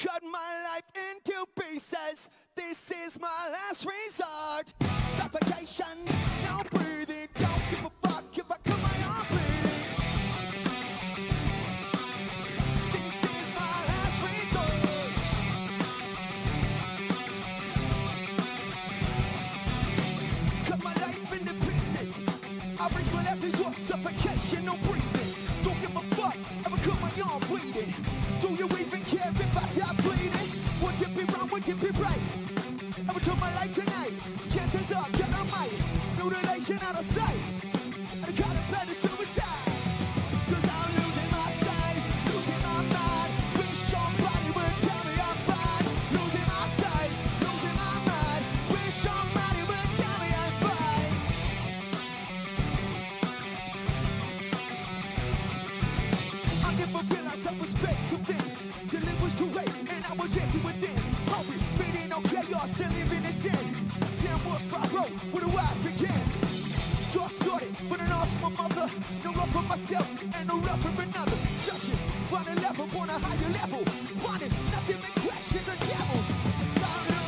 cut my life into pieces. This is my last resort. Suffocation, no breathing. Don't give a fuck if I cut my arm bleeding. This is my last resort. Cut my life into pieces. I reach my last resort. Suffocation, no breathing. Don't give a fuck if I cut my arm bleeding. Do you even care if I die bleeding? Would it be wrong? Would it be right? I would turn my life tonight. Chances are get that I might. Mutilation out of sight. And contemplating suicide. Cause I never realized I was back to then Till it was too late and I was empty within Hurry, feeding no chaos and living in sin. Damn what spot road, where do I begin? Just started, but I lost my mother. No love for myself and no love for another. Searching, find a level on a higher level. Finding nothing but questions and devils